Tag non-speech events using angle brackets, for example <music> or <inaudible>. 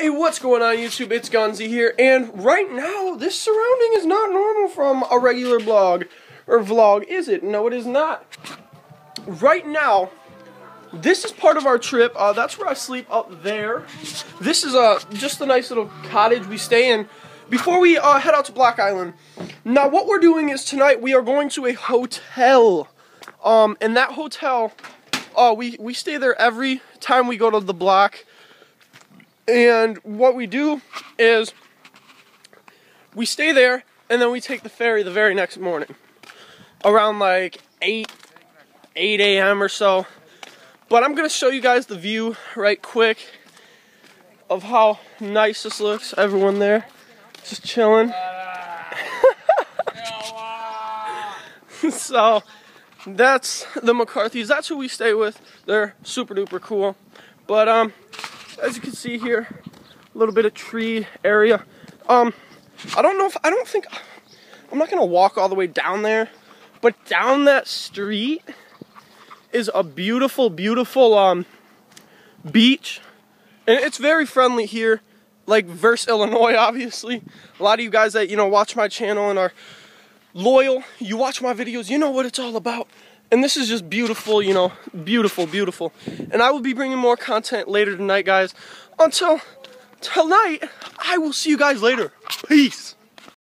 Hey, what's going on YouTube? It's Gunzy here, and right now, this surrounding is not normal from a regular blog, or vlog, is it? No, it is not. Right now, this is part of our trip. Uh, that's where I sleep up there. This is uh, just a nice little cottage we stay in before we uh, head out to Block Island. Now, what we're doing is tonight we are going to a hotel. Um, and that hotel, uh, we, we stay there every time we go to the block. And what we do is we stay there and then we take the ferry the very next morning around like 8 8 a.m. or so. But I'm gonna show you guys the view right quick of how nice this looks. Everyone there just chilling. <laughs> so that's the McCarthy's. That's who we stay with. They're super duper cool. But um as you can see here, a little bit of tree area. Um, I don't know if, I don't think, I'm not gonna walk all the way down there, but down that street is a beautiful, beautiful um, beach. And it's very friendly here, like versus Illinois, <laughs> obviously. A lot of you guys that, you know, watch my channel and are loyal, you watch my videos, you know what it's all about. And this is just beautiful, you know, beautiful, beautiful. And I will be bringing more content later tonight, guys. Until tonight, I will see you guys later. Peace.